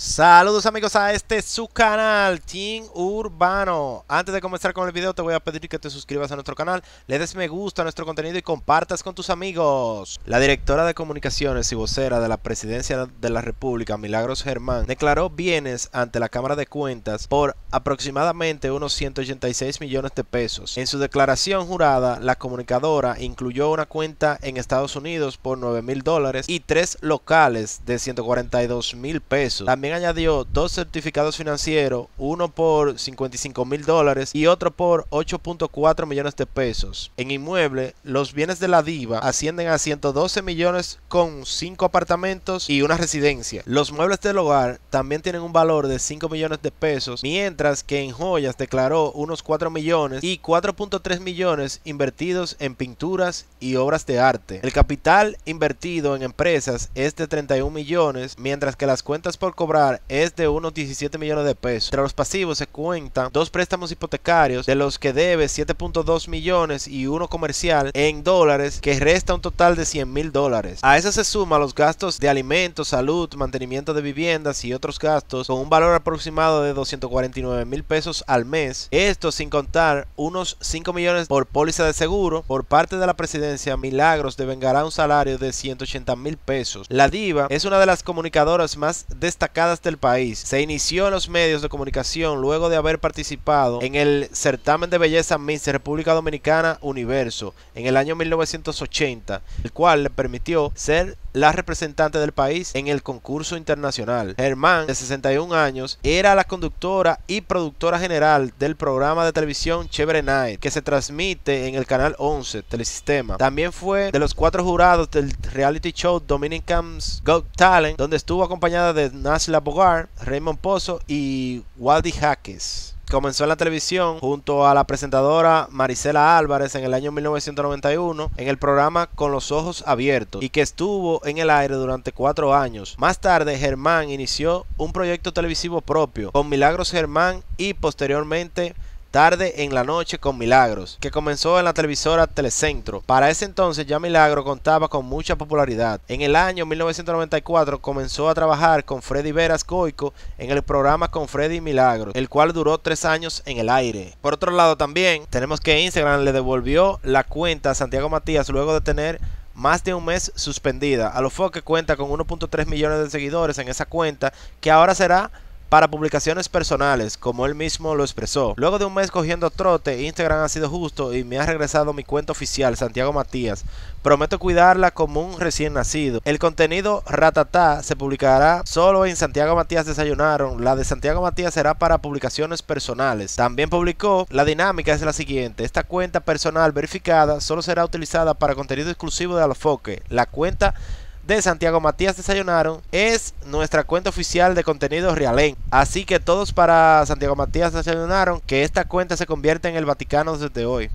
Saludos amigos a este su canal Team Urbano. Antes de comenzar con el video te voy a pedir que te suscribas a nuestro canal Le des me gusta a nuestro contenido y compartas con tus amigos. La directora de comunicaciones y vocera de la presidencia de la república Milagros Germán Declaró bienes ante la cámara de cuentas por aproximadamente unos 186 millones de pesos. En su declaración jurada la comunicadora incluyó una cuenta en Estados Unidos por 9 mil dólares Y tres locales de 142 mil pesos. También añadió dos certificados financieros, uno por 55 mil dólares y otro por 8.4 millones de pesos. En inmueble, los bienes de la diva ascienden a 112 millones con 5 apartamentos y una residencia. Los muebles del hogar también tienen un valor de 5 millones de pesos, mientras que en joyas declaró unos 4 millones y 4.3 millones invertidos en pinturas y obras de arte. El capital invertido en empresas es de 31 millones, mientras que las cuentas por cobrar es de unos 17 millones de pesos. Entre los pasivos se cuentan dos préstamos hipotecarios de los que debe 7.2 millones y uno comercial en dólares que resta un total de 100 mil dólares. A eso se suma los gastos de alimentos, salud, mantenimiento de viviendas y otros gastos con un valor aproximado de 249 mil pesos al mes. Esto sin contar unos 5 millones por póliza de seguro. Por parte de la presidencia, Milagros devengará un salario de 180 mil pesos. La diva es una de las comunicadoras más destacadas del país. Se inició en los medios de comunicación luego de haber participado en el certamen de belleza Miss República Dominicana Universo en el año 1980, el cual le permitió ser la representante del país en el concurso internacional. Germán, de 61 años, era la conductora y productora general del programa de televisión Chévere Night, que se transmite en el canal 11 Telesistema. También fue de los cuatro jurados del reality show Dominican's Got Talent, donde estuvo acompañada de Nasla Bogart, Raymond Pozo y Waldy Jaques comenzó en la televisión junto a la presentadora Marisela Álvarez en el año 1991 en el programa Con los Ojos Abiertos y que estuvo en el aire durante cuatro años. Más tarde Germán inició un proyecto televisivo propio con Milagros Germán y posteriormente Tarde en la noche con Milagros, que comenzó en la televisora Telecentro. Para ese entonces ya Milagro contaba con mucha popularidad. En el año 1994 comenzó a trabajar con Freddy Veras Goico en el programa Con Freddy Milagros, el cual duró tres años en el aire. Por otro lado también tenemos que Instagram le devolvió la cuenta a Santiago Matías luego de tener más de un mes suspendida. A lo que cuenta con 1.3 millones de seguidores en esa cuenta que ahora será para publicaciones personales, como él mismo lo expresó. Luego de un mes cogiendo trote, Instagram ha sido justo y me ha regresado mi cuenta oficial, Santiago Matías. Prometo cuidarla como un recién nacido. El contenido ratatá se publicará solo en Santiago Matías Desayunaron. La de Santiago Matías será para publicaciones personales. También publicó, la dinámica es la siguiente. Esta cuenta personal verificada solo será utilizada para contenido exclusivo de Alofoque. La cuenta de Santiago Matías Desayunaron es nuestra cuenta oficial de contenido Realén. Así que todos para Santiago Matías Desayunaron que esta cuenta se convierte en el Vaticano desde hoy.